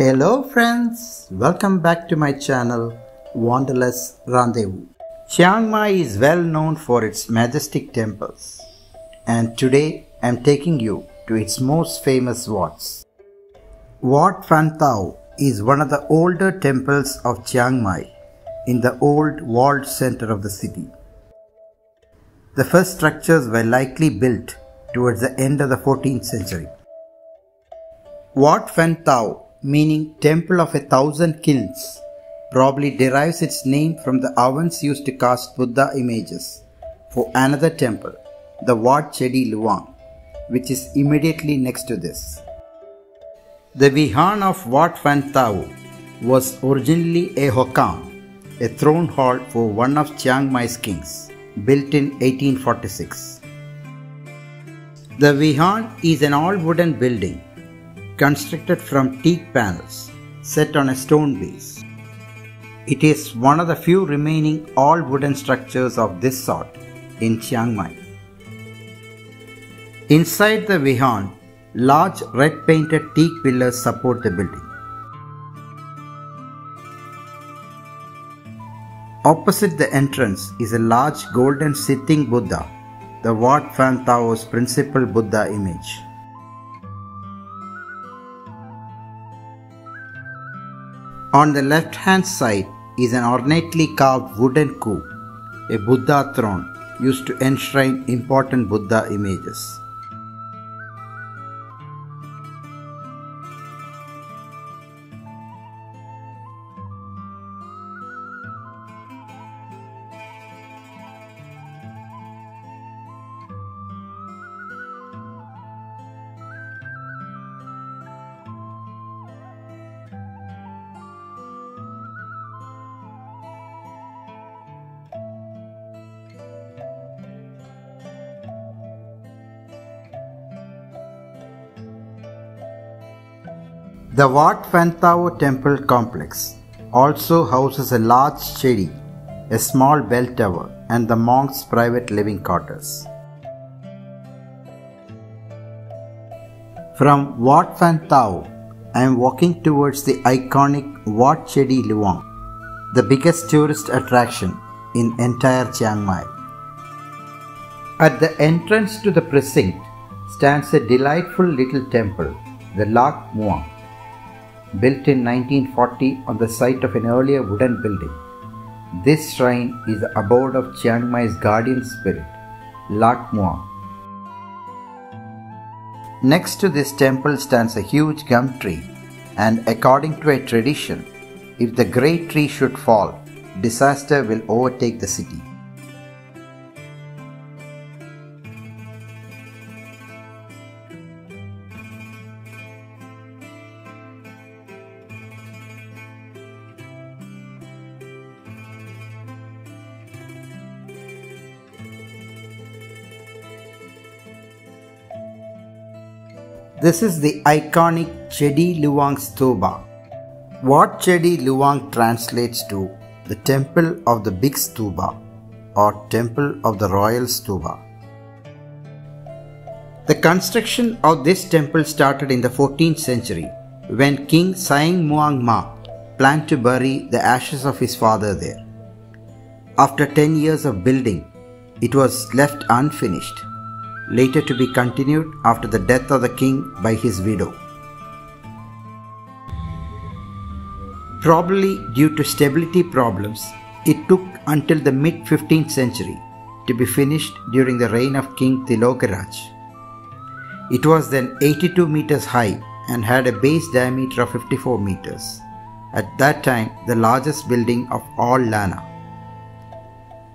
Hello friends, welcome back to my channel Wanderlust Rendezvous. Chiang Mai is well known for its majestic temples and today I am taking you to its most famous wats. Wat Phan Tao is one of the older temples of Chiang Mai in the old walled center of the city. The first structures were likely built towards the end of the 14th century. Wat Phan Tao, meaning Temple of a Thousand Kilns, probably derives its name from the ovens used to cast Buddha images for another temple, the Wat Chedi Luang, which is immediately next to this. The Vihan of Wat Phan Tao was originally a hokam, a throne hall for one of Chiang Mai's kings, built in 1846. The Vihan is an all wooden building constructed from teak panels set on a stone base. It is one of the few remaining all wooden structures of this sort in Chiang Mai. Inside the Vihan, large red painted teak pillars support the building. Opposite the entrance is a large golden sitting Buddha, the Wat Phan Tao's principal Buddha image. On the left hand side is an ornately carved wooden coup, a Buddha throne used to enshrine important Buddha images. The Wat Phan Tao temple complex also houses a large chedi, a small bell tower, and the monks' private living quarters. From Wat Phan Tao, I am walking towards the iconic Wat Chedi Luang, the biggest tourist attraction in entire Chiang Mai. At the entrance to the precinct stands a delightful little temple, the Lak Muang built in 1940 on the site of an earlier wooden building. This shrine is the abode of Chiang Mai's guardian spirit, Lak Muang. Next to this temple stands a huge gum tree, and according to a tradition, if the great tree should fall, disaster will overtake the city. This is the iconic Chedi Luang Stupa. Wat Chedi Luang translates to the Temple of the Big Stupa or Temple of the Royal Stupa. The construction of this temple started in the 14th century when King Saeng Muang Ma planned to bury the ashes of his father there. After 10 years of building, it was left unfinished later to be continued after the death of the king by his widow. Probably due to stability problems, it took until the mid 15th century to be finished during the reign of King Tilokaraj. It was then 82 meters high and had a base diameter of 54 meters. At that time, the largest building of all Lanna.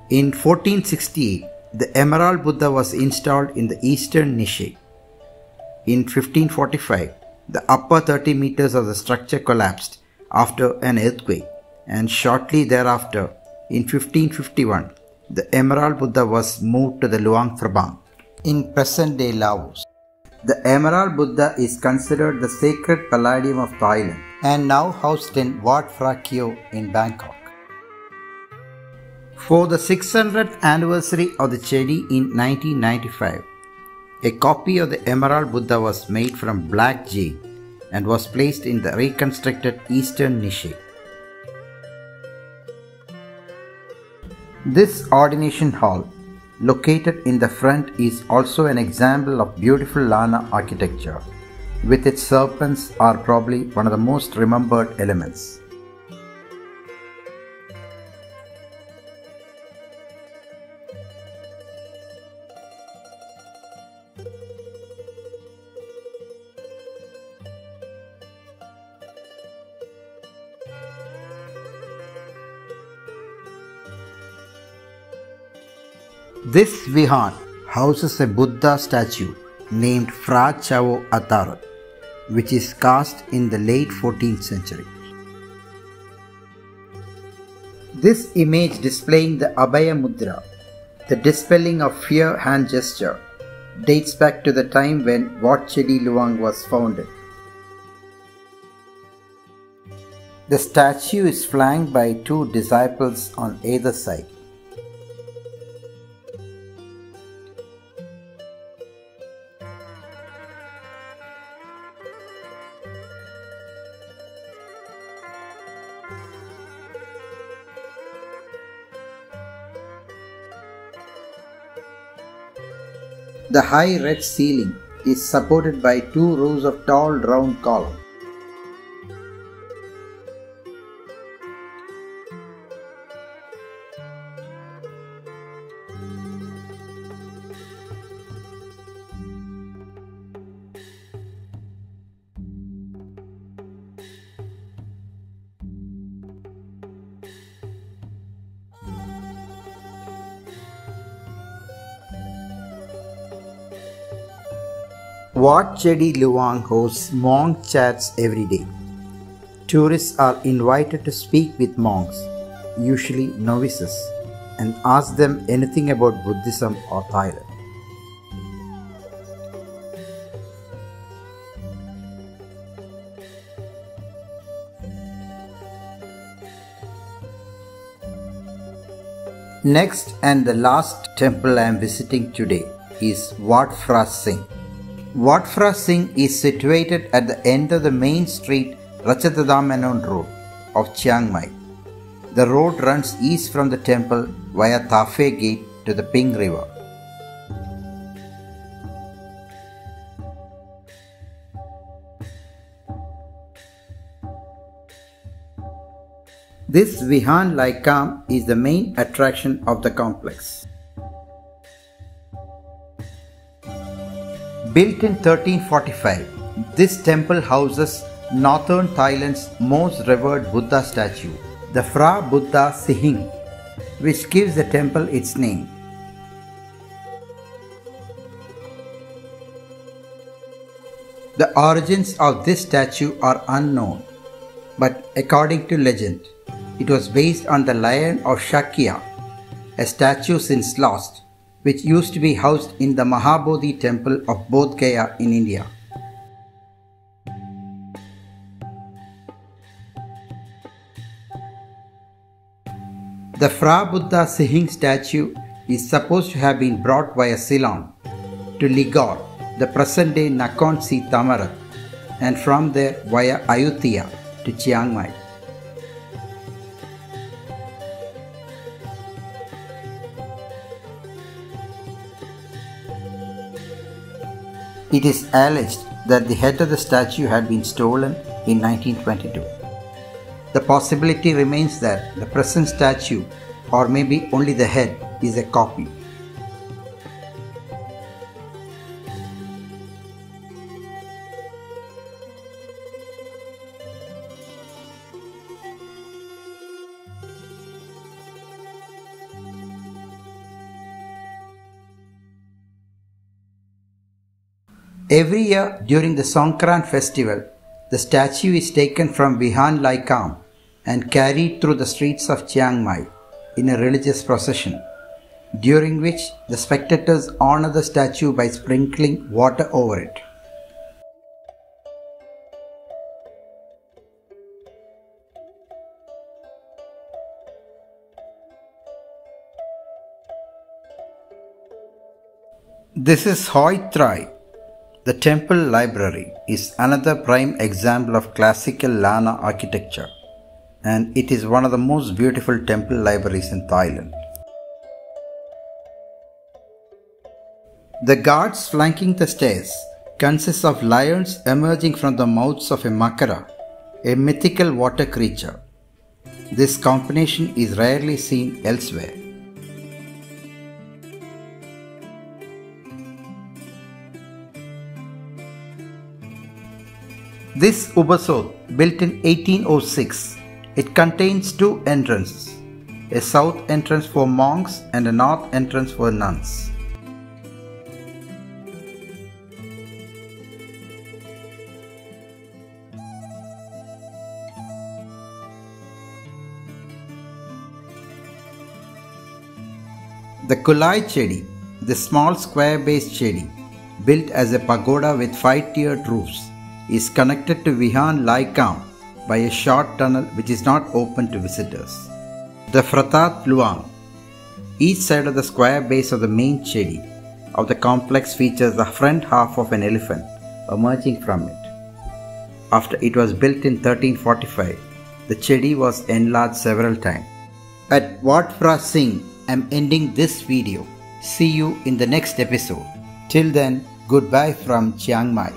In 1468, the Emerald Buddha was installed in the eastern niche. In 1545, the upper 30 meters of the structure collapsed after an earthquake, and shortly thereafter, in 1551, the Emerald Buddha was moved to the Luang Prabang in present day Laos. The Emerald Buddha is considered the sacred palladium of Thailand and now housed in Wat Phra Keo in Bangkok. For the 600th anniversary of the Chedi in 1995, a copy of the Emerald Buddha was made from black jade and was placed in the reconstructed eastern niche. This ordination hall, located in the front, is also an example of beautiful Lanna architecture, with its serpents are probably one of the most remembered elements. This Vihan houses a Buddha statue named Phra Chavo Atar, which is cast in the late 14th century. This image displaying the Abhaya Mudra, the dispelling of fear hand gesture, dates back to the time when Wat Chedi Luang was founded. The statue is flanked by two disciples on either side. The high red ceiling is supported by two rows of tall round columns. Wat Chedi Luang hosts monk chats every day. Tourists are invited to speak with monks, usually novices, and ask them anything about Buddhism or Thailand. Next and the last temple I am visiting today is Wat Phra Singh. Wat Phra Singh is situated at the end of the main street Ratchadamnoen Road of Chiang Mai. The road runs east from the temple via Tha Phae Gate to the Ping River. This Vihan Laikam is the main attraction of the complex. Built in 1345, this temple houses northern Thailand's most revered Buddha statue, the Phra Buddha Sihing, which gives the temple its name. The origins of this statue are unknown, but according to legend, it was based on the lion of Shakya, a statue since lost, which used to be housed in the Mahabodhi temple of Bodh Gaya in India. The Phra Buddha Sihing statue is supposed to have been brought via Ceylon to Ligor, the present day Nakhon Si Thammarat, and from there via Ayutthaya to Chiang Mai. It is alleged that the head of the statue had been stolen in 1922. The possibility remains that the present statue, or maybe only the head, is a copy. Every year during the Songkran festival, the statue is taken from Vihan Laikam and carried through the streets of Chiang Mai in a religious procession, during which the spectators honor the statue by sprinkling water over it. This is Hoi Trai, The temple library is another prime example of classical Lanna architecture and it is one of the most beautiful temple libraries in Thailand. The guards flanking the stairs consist of lions emerging from the mouths of a makara, a mythical water creature. This combination is rarely seen elsewhere. This Ubasod, built in 1806, it contains two entrances, a south entrance for monks and a north entrance for nuns. The Kulai Chedi, the small square-based chedi, built as a pagoda with five-tiered roofs, is connected to Vihan Laikam by a short tunnel which is not open to visitors. The Phratat Luang, each side of the square base of the main chedi of the complex features the front half of an elephant emerging from it. After it was built in 1345, the chedi was enlarged several times. At Wat Phra Singh I'm ending this video. See you in the next episode. Till then, goodbye from Chiang Mai.